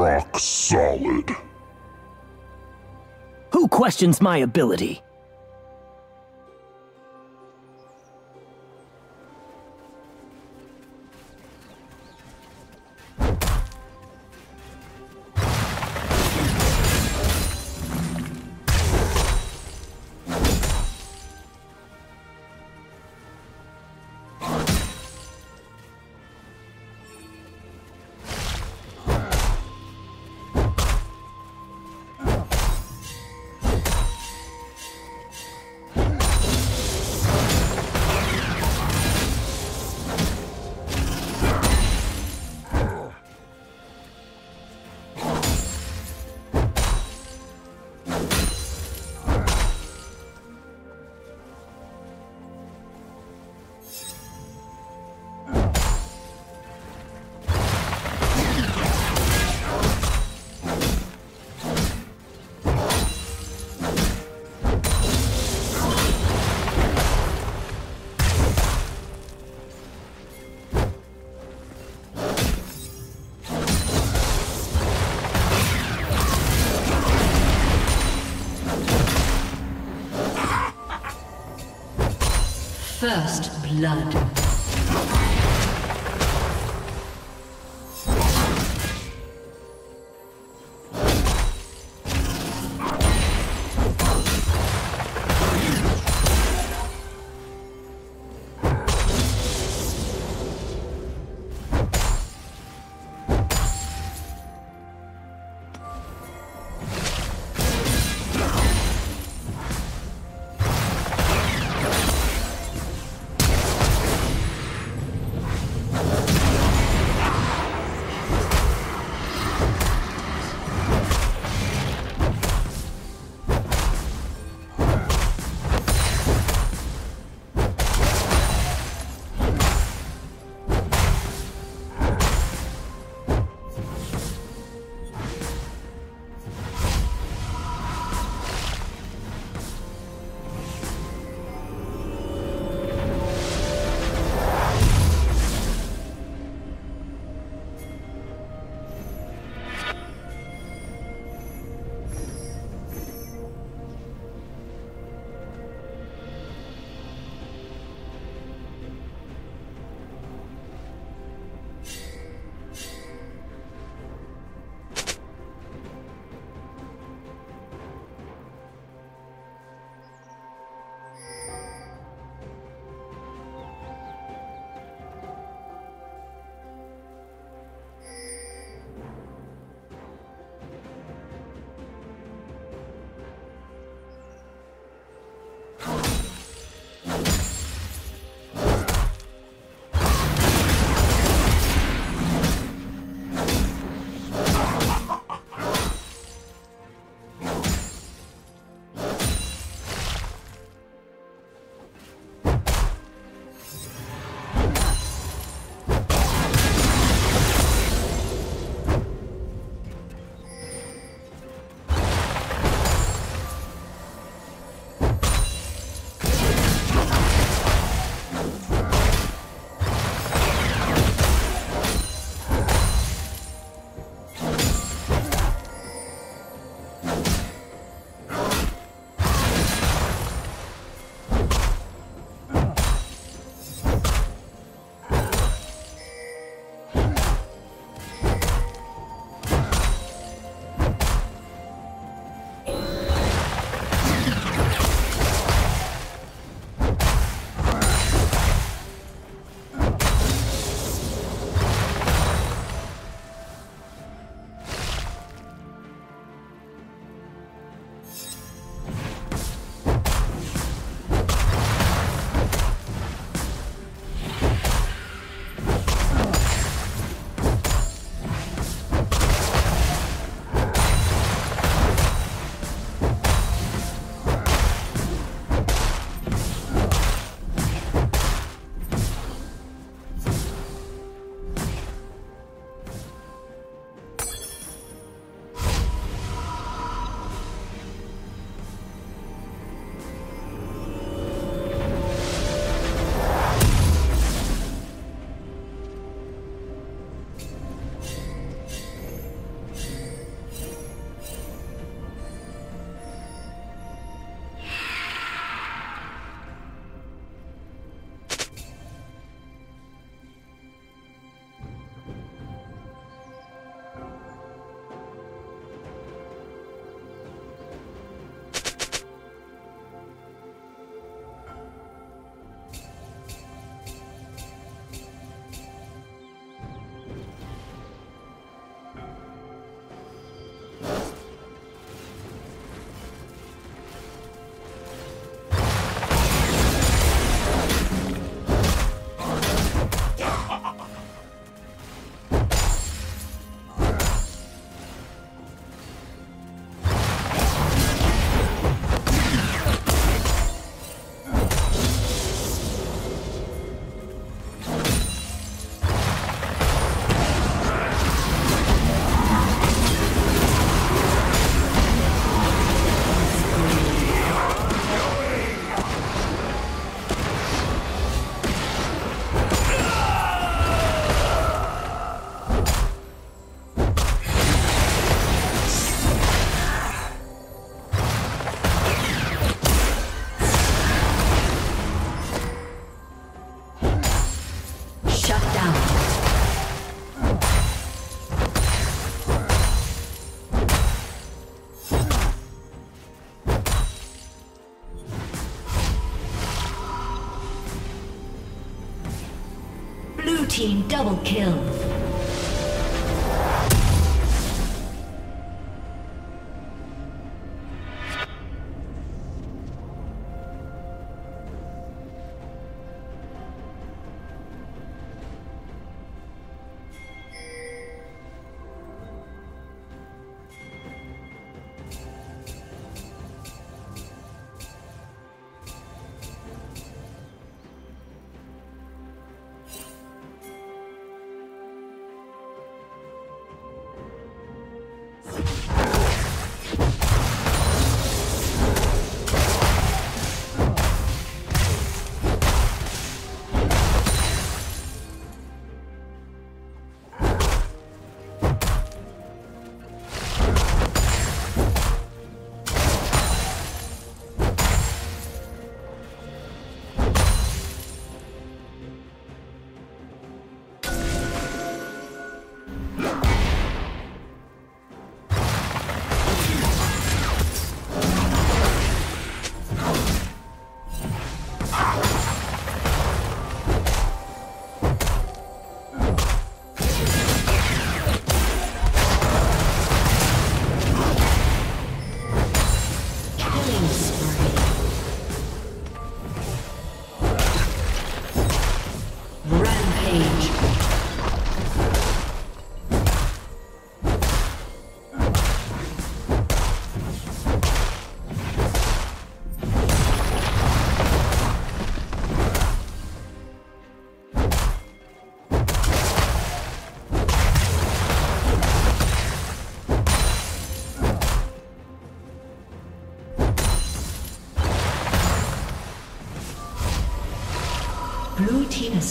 rock solid. Who questions my ability? First blood. Double kill.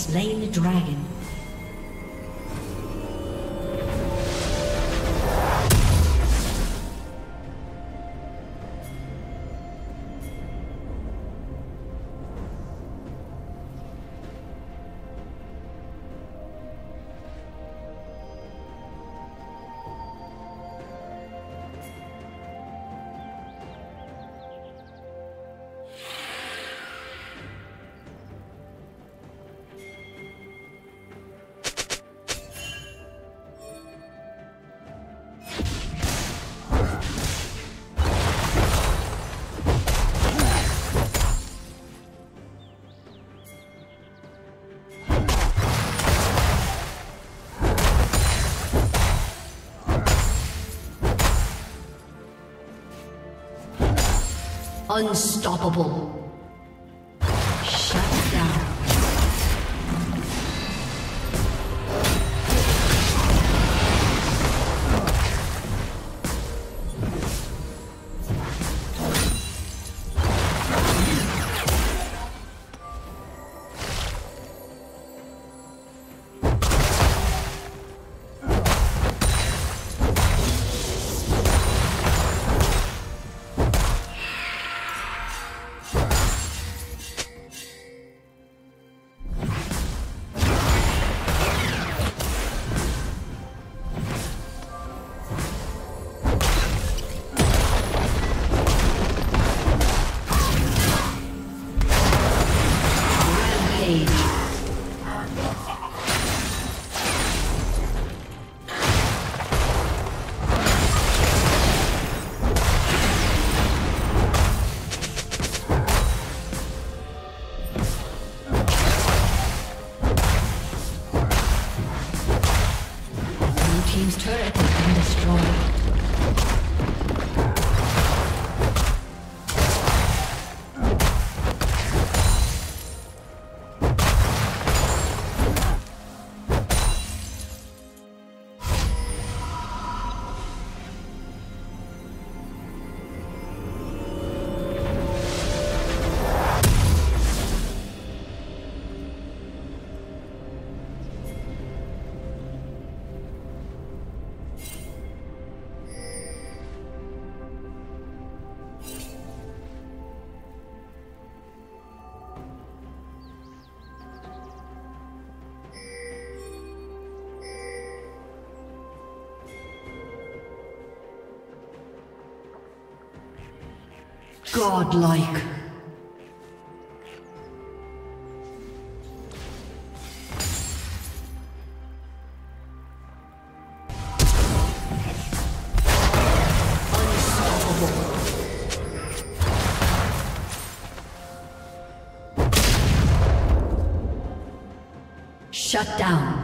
Slain the dragon. Unstoppable. Godlike. Shut down.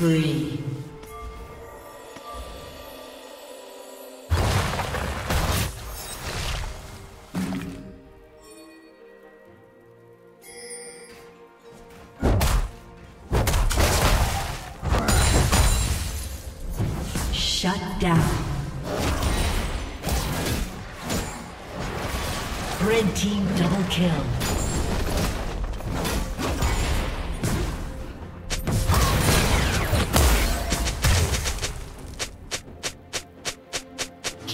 Spree. Shut down. Red team double kill.